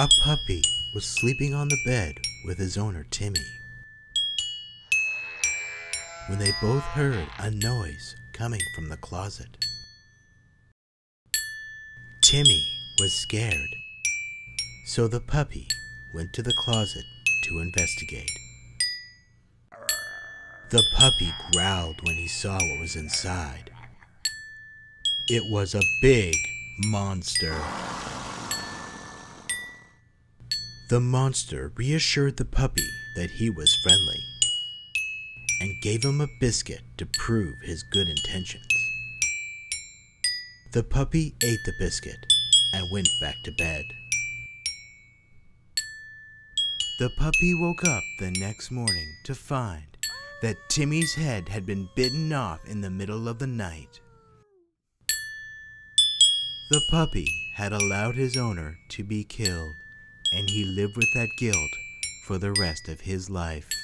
A puppy was sleeping on the bed with his owner Timmy. When they both heard a noise coming from the closet. Timmy was scared, so the puppy went to the closet to investigate. The puppy growled when he saw what was inside. It was a big monster. The monster reassured the puppy that he was friendly and gave him a biscuit to prove his good intentions. The puppy ate the biscuit and went back to bed. The puppy woke up the next morning to find that Timmy's head had been bitten off in the middle of the night. The puppy had allowed his owner to be killed, and he lived with that guilt for the rest of his life.